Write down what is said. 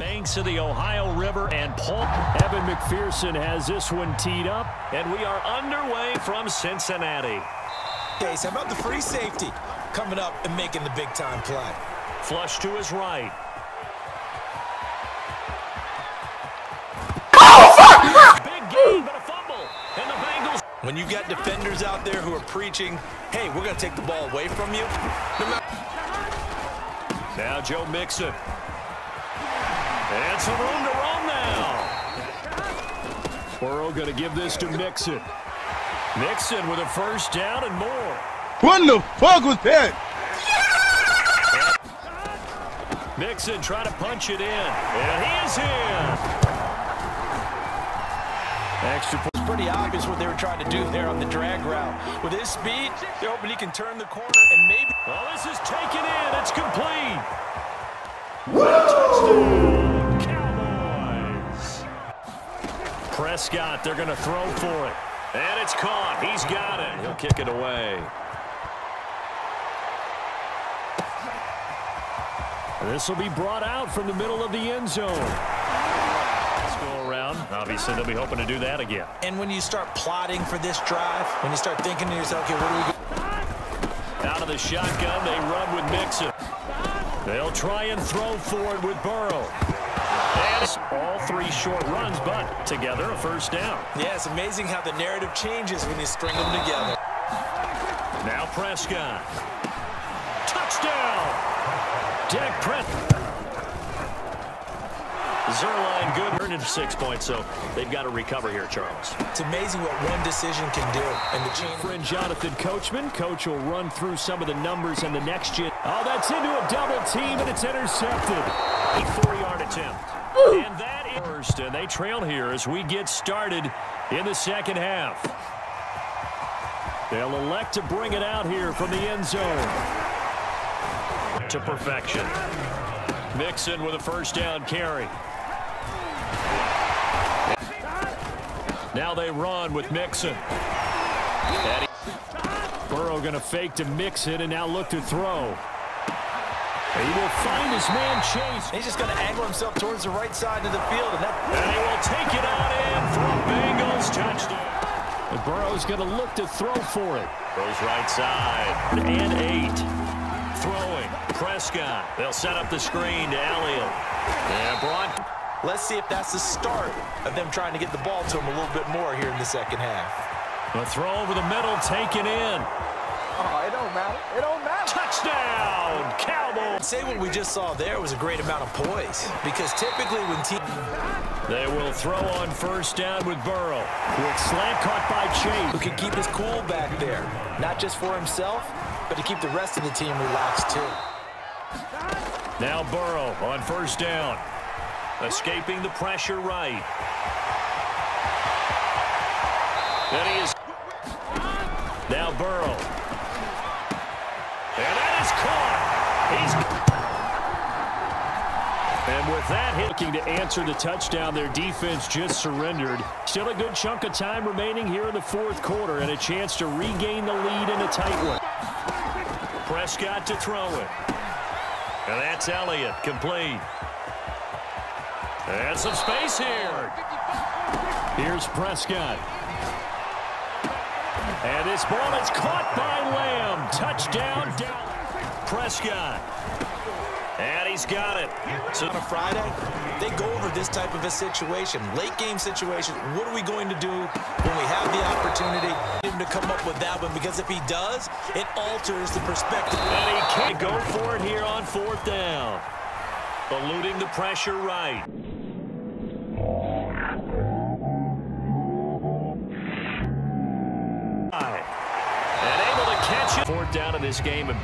banks of the Ohio River and Paul. Evan McPherson has this one teed up, and we are underway from Cincinnati. Case, how about the free safety coming up and making the big-time play? Flush to his right. Big gain, but a fumble. And the Bengals. When you've got defenders out there who are preaching, hey, we're going to take the ball away from you. Now Joe Mixon. And some room to run now. Burrow going to give this to Mixon. Mixon with a first down and more. What the fuck was that? Mixon trying to punch it in. And he is in. Extra point. it's pretty obvious what they were trying to do there on the drag route. With his speed, they're hoping he can turn the corner and maybe... Well, this is taken in. It's complete. Touchdown, Prescott, they're going to throw for it. And it's caught. He's got it. He'll kick it away. This will be brought out from the middle of the end zone. Let's go around. Obviously, they'll be hoping to do that again. And when you start plotting for this drive, when you start thinking to yourself, okay, what do we Out of the shotgun, they run with Mixon. They'll try and throw for it with Burrow. It's all three short runs, but together a first down. Yeah, it's amazing how the narrative changes when you string them together. Now Prescott. Touchdown! Dak Prescott. Zerline good. Earned six points, so they've got to recover here, Charles. It's amazing what one decision can do. And the chain Friend Jonathan Coachman. Coach will run through some of the numbers and the next gen. Oh, that's into a double team, and it's intercepted. A four-yard attempt. And that is first, and they trail here as we get started in the second half. They'll elect to bring it out here from the end zone. To perfection. Mixon with a first down carry. Now they run with Mixon. Burrow going to fake to Mixon and now look to throw. He will find his man Chase. He's just going to angle himself towards the right side of the field. And that And he will take it on in for a Bengals touchdown. And Burrow's going to look to throw for it. Goes right side. And eight. Throwing. Prescott. They'll set up the screen to Elliott. And Braun. Let's see if that's the start of them trying to get the ball to him a little bit more here in the second half. A throw over the middle, taken in. Oh, it don't matter. It don't matter. Touchdown, Cowboys. Say what we just saw there was a great amount of poise because typically when teams They will throw on first down with Burrow. Quick slant caught by Chase. who can keep his cool back there, not just for himself, but to keep the rest of the team relaxed too. Now Burrow on first down. Escaping the pressure right. Then he is. Now Burrow. And that is caught. He's. And with that hit, looking to answer the touchdown, their defense just surrendered. Still a good chunk of time remaining here in the fourth quarter and a chance to regain the lead in a tight one. Prescott to throw it. And that's Elliott, complete. And some space here. Here's Prescott. And this ball is caught by Lamb. Touchdown, down. Prescott. And he's got it. So On a Friday, they go over this type of a situation, late game situation. What are we going to do when we have the opportunity to come up with that one? Because if he does, it alters the perspective. And he can't go for it here on fourth down. Eluding the pressure right. And able to catch it. Fourth down in this game. And